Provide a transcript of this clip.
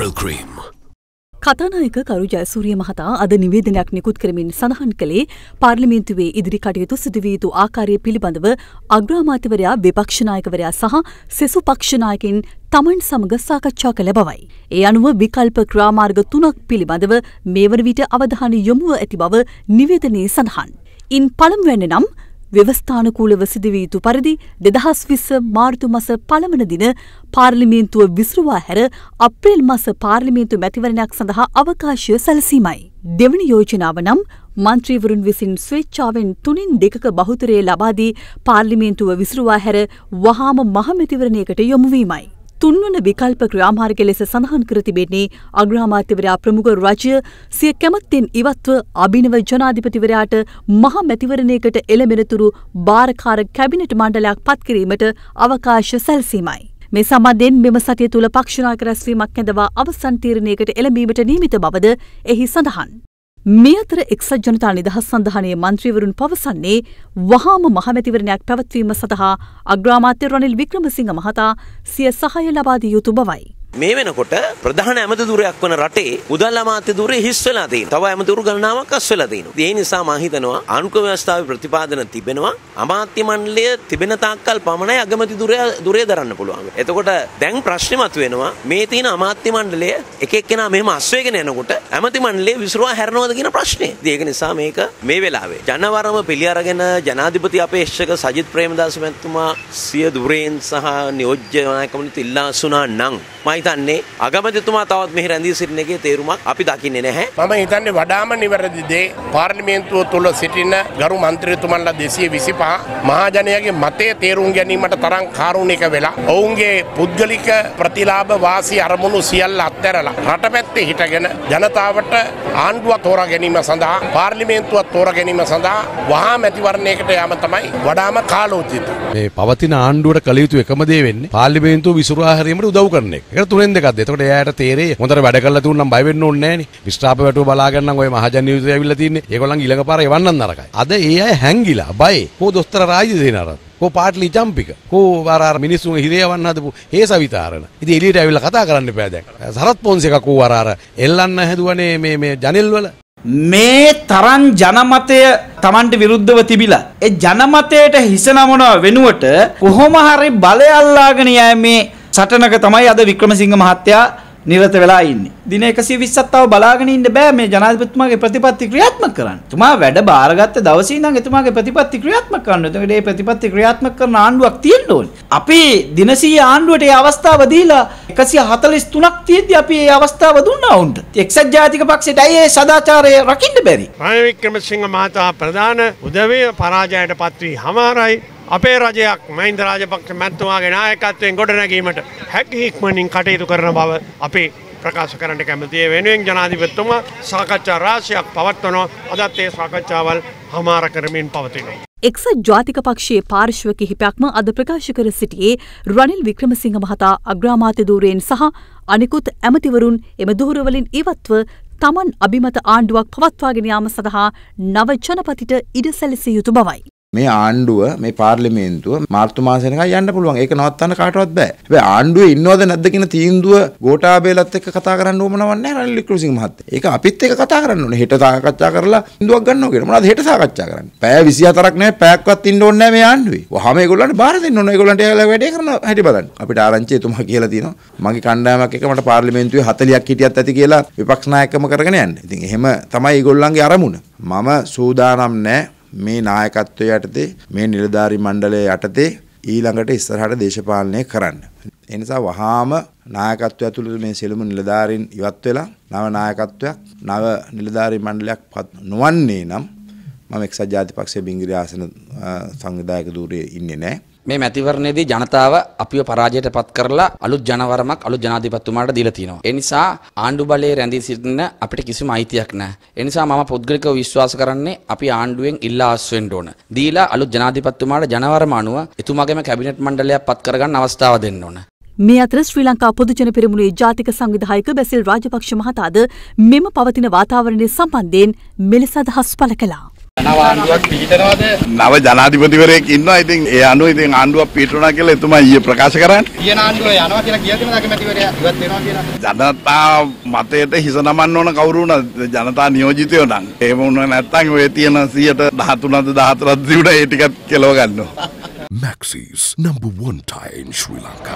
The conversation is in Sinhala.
General Cream. කතානායක කරු ජයසූරිය මහතා අද නිවේදනයක් නිකුත් කරමින් සඳහන් කළේ පාර්ලිමේන්තුවේ ඉදිරි කටයුතු සිදුවිය යුතු ආකාරය පිළිබඳව අග්‍රාමාත්‍යවරයා විපක්ෂනායකවරයා සහ සෙසු පක්ෂනායකින් තමන් සමග සාකච්ඡා කළ බවයි. ඒ අනුව විකල්ප ක්‍රාමාර්ග තුනක් පිළිබඳව මේ වන විට අවධාන යොමුව ඇති බව නිවේදනයේ සඳහන්. ඉන් පළමුවැන්න නම් ව්‍යවස්ථානකූලව සිදුවිය යුතු පරිදි දෙදහස් විස්ස මාර්තු මස පළමන දින පාර්ලිමේන්තුව විසරුවා හැර අප්‍රේල් මස පාර්ලිමේන්තු මැතිවරණයක් සඳහා අවකාශය සැලසීමයි. දෙවනි යෝජනාව නම් මන්ත්‍රීවරුන් විසින් ස්වේච්ඡාවෙන් තුනින් දෙකක බහුතරය ලබාදී පාර්ලිමේන්තුව විසරුවා හැර වහාම මහමැතිවරණයකට යොමුවීමයි. තුන්වන විකල්ප ක්‍රියාමාර්ග ලෙස සඳහන් කර තිබෙන්නේ අග්‍රාමාත්‍යවරයා ප්‍රමුඛ රජය සිය කැමැත්තෙන් ඉවත්ව අභිනව ජනාධිපතිවරයාට මහ මැතිවරණයකට එළඹෙනතුරු භාරකාර කැබිනට් මණ්ඩලයක් පත්කිරීමට අවකාශ සැලසීමයි. මේ සම්බන්ධයෙන් මෙම සතිය තුළ පක්ෂනායක රැස්වීමක් ඇඳවා අවසන් තීරණයකට එළඹීමට නියමිත බවද එහි සඳහන්. මේ අතර එක්සත් ජනතා නිදහස් සඳහනයේ මන්ත්‍රීවරුන් පවසන්නේ වහාම මහමැතිවරණයක් පැවැත්වීම සඳහා අග්‍රාමාත්‍ය රනිල් වික්‍රමසිංහ මහතා සිය සහය ලබාදිය යුතු බවයි. මේ වෙනකොට ප්‍රධාන ඇමතිදුරයක් වන රටේ මුදල් අමාත්‍ය දුරේ හිස් වෙලා තියෙනවා. තව ඇමතිවරු ගණනාවක් අස් වෙලා තියෙනවා. ඒ නිසා මම හිතනවා ආණ්ඩුක ව්‍යවස්ථාවේ ප්‍රතිපාදන තිබෙනවා. අමාත්‍ය මණ්ඩලය තිබෙන තාක්කල් පමණයි අගමැති දුරය දුරේ දරන්න පුළුවන්. එතකොට දැන් ප්‍රශ්නේ මතුවෙනවා මේ තියෙන අමාත්‍ය මණ්ඩලය එක එක්කෙනා මෙහෙම අස් වෙගෙන යනකොට ඇමති මණ්ඩලය විසිරුවා හැරනවද කියන ප්‍රශ්නේ. ඉතින් ඒක නිසා මේක මේ වෙලාවේ ජනවරම පිළි අරගෙන ජනාධිපති අපේක්ෂක සජිත් ප්‍රේමදාස මැතිතුමා සිය දුරෙන් සහ නියෝජ්‍ය නායකවරුන්ට ඉල්ලා අසුනා නම් මම හිතන්නේ අගමැතිතුමා තවත් මෙහි රැඳී සිටින එකේ තේරුමක් අපි දකින්නේ නැහැ. මම හිතන්නේ වඩාම නිවැරදි දේ පාර්ලිමේන්තුව තුළ සිටින ගරු මන්ත්‍රීතුමන්ලා 225 මහජනයාගේ මතය තේරුම් ගැනීමට තරම් කාරුණික වෙලා ඔවුන්ගේ පුද්ගලික ප්‍රතිලාභ වාසි අරමුණු සියල්ල අත්හැරලා රට පැත්තේ හිටගෙන ජනතාවට ආණ්ඩුව තෝරා ගැනීම සඳහා පාර්ලිමේන්තුවක් තෝරා ගැනීම සඳහා වහා මැතිවරණයකට යාම තමයි වඩාම කාලෝචිත. මේ පවතින ආණ්ඩුවට කළ යුතු එකම දේ වෙන්නේ පාර්ලිමේන්තුව විසුරුවා හැරීමට උදව් කරන එක. ඒක තුනෙන් දෙකක්ද. එතකොට එයාට තේරෙයි හොඳට වැඩ කරලා තියුණනම් බය වෙන්න ඕනේ නෑනේ. විස්ටාප වැටුව බලාගෙන නම් ඔය මහජන නියුතේ ඇවිල්ලා තින්නේ. ඒගොල්ලන් ඊළඟ පාර එවන්නන් නරකයි. අද ඒ අය හැංගිලා බය. කෝ දොස්තර රාජ්‍ය දෙනාරත්. කෝ පාටලි ජම්පික කෝ අර අර මිනිස්සුන් හිරේවන්න හදපු ඒ සවිතාරණ. ඉතින් එළියට ඇවිල්ලා කතා කරන්න එපා දැන්. සරත් පොන්සේක කෝ අර අර එල්ලන්න හැදුවනේ මේ මේ ජනෙල් වල. මේ තරම් ජනමතය Tamanට විරුද්ධව තිබිලා ඒ ජනමතයට හිස නමනවා වෙනුවට කොහොම හරි බලය අල්ලාගෙන යෑමේ සටනක තමයි අද වික්‍රමසිංහ මහත්තයා නිරත වෙලා ඉන්නේ. දින 120ක් තව බලාගෙන ඉන්න බෑ මේ ජනාධිපතිතුමාගේ ප්‍රතිපත්ති ක්‍රියාත්මක කරන්න. තුමා වැඩ බාරගත්ත දවසේ ඉඳන් එතුමාගේ ප්‍රතිපත්ති ක්‍රියාත්මක කරන්න. එතකොට මේ ප්‍රතිපත්ති ක්‍රියාත්මක කරන ආණ්ඩුවක් තියෙන්න ඕනේ. අපි දිනසීය ආණ්ඩුවට මේ අවස්ථාව දීලා 143ක් තියෙද්දි අපි මේ අවස්ථාව දුන්නා උන්ට. එක්සත් ජාතික පක්ෂයට ඇයි ඒ සදාචාරය රකින්න බැරි? රනිල් වික්‍රමසිංහ මහතා ප්‍රධාන උදවිය පරාජයට පත්වී හමාරයි. අපේ රජයක් මහින්ද රාජපක්ෂ මැතිතුමාගේ නායකත්වයෙන් ගොඩනැගීමට හැකි ඉක්මනින් කටයුතු කරන බව අපි ප්‍රකාශ කරන්නට කැමතිය වෙනුවෙන් ජනාධිපතිතුමා සාකච්ඡා රාශියක් පවත්වනවා අදත් ඒ සාකච්ඡාවල් හමාර කරමින් පවතිනවා. එක්සත් ජාතික පක්ෂයේ පාර්ශ්ව කිහිපයක්ම අද ප්‍රකාශ කර සිටියේ රනිල් වික්‍රමසිංහ මහතා අග්‍රාමාත්‍ය ධූරයෙන් සහ අනිකුත් ඇමතිවරුන් එම දුහරවලින් ඉවත්ව තමන් අභිමත ආණ්ඩුවක් පවත්වාගෙන යාම සඳහා නව ජනපතිට ඉඩ සැලසිය යුතු බවයි. මේ ආණ්ඩුව මේ පාර්ලිමේන්තුව මාර්තු මාසෙ වෙනකන් යන්න පුළුවන්. ඒක නවත්තන්න කාටවත් බෑ. හැබැයි ආණ්ඩුවේ ඉන්නවද නැද්ද කියන තීන්දුව ගෝඨාභයලත් එක්ක කතා කරන්න ඕමනවක් නැහැ රනිල් වික්‍රමසිංහ මහත්තයා. ඒක අපිත් එක්ක කතා කරන්න ඕනේ. හෙට සාකච්ඡා කරලා ඉන්දුවක් ගන්නවා කියන. මොනවද හෙට සාකච්ඡා කරන්නේ? පැය 24ක් නැහැ පැයක්වත් ඉන්න ඕනේ නැහැ මේ ආණ්ඩුවේ. වහම ඒගොල්ලන්ට බාර දෙන්න ඕනේ. ඒගොල්ලන්ට ඒගොල්ලෝ වැඩේ කරන හැටි බලන්න. අපිට ආරංචි එතුමා කියලා තියෙනවා. මගේ කණ්ඩායමක් එක මට පාර්ලිමේන්තුවේ 40ක් හිටියත් ඇති කියලා විපක්ෂ නායකකම කරගෙන යන්න. ඉතින් එහෙම තමයි ඒගොල්ලන්ගේ අරමුණ. මම සූදානම් නැහැ මේ නායකත්වය යටතේ මේ නිලධාරි මණ්ඩලය යටතේ ඊළඟට ඉස්සරහට දේශපාලනය කරන්න. ඒ නිසා වහාම නායකත්වය ඇතුළත මේ සියලුම නිලධාරීන් ඉවත් වෙලා නව නායකත්වයක් නව නිලධාරි මණ්ඩලයක් පත් නොවන්නේ නම් මම එක්සත් ජාතිපක්ෂයේ බිංගිරි ආසන සංවිධායක ධූරයේ ඉන්නේ නැහැ. මේ මැතිවරණයේදී ජනතාව අපිව පරාජයට පත් කරලා අලුත් ජනවරමක් අලුත් ජනාධිපතිතුමාට දීලා තිනවා. ඒ නිසා ආණ්ඩු බලයේ රැඳී සිටින අපිට කිසිම අයිතියක් නැහැ. ඒ නිසා මම පුද්ගලිකව විශ්වාස කරන්නේ අපි ආණ්ඩුවෙන් ඉල්ලා අස් වෙන්න ඕන. දීලා අලුත් ජනාධිපතිතුමාට ජනවරම අනුව එතුමාගේම කැබිනට් මණ්ඩලයක් පත් කරගන්න අවස්ථාව දෙන්න ඕන. මේ අතර ශ්‍රී ලංකා පොදුජන පෙරමුණේ ජාතික සංවිධායක බැසිල් රාජපක්ෂ මහතාද මෙම පවතින වාතාවරණය සම්බන්ධයෙන් මෙලෙස අදහස් පළ කළා. නව ජනාධිපතිවරයෙක් ඉන්නවා ඉතින් ඒ අනුව ඉතින් ආණ්ඩුවක් පිටුණා කියලා එතුමා ඊයේ ප්‍රකාශ කරන්නේ. කියන ආණ්ඩුව යනවා කියලා කියද මගේ මැතිවරයා ඉවත් වෙනවා කියලා. ජනතා මතයට හිස නමන්න ඕන කවුරු වුණත් ජනතා නියෝජිතයෝ නම් එහෙම වුණ නැත්නම් ඔය තියෙන 113ද 14ද තිබුණා ඒ ටිකත් කෙලව ගන්නවා. Maxis, number one tire in Sri Lanka.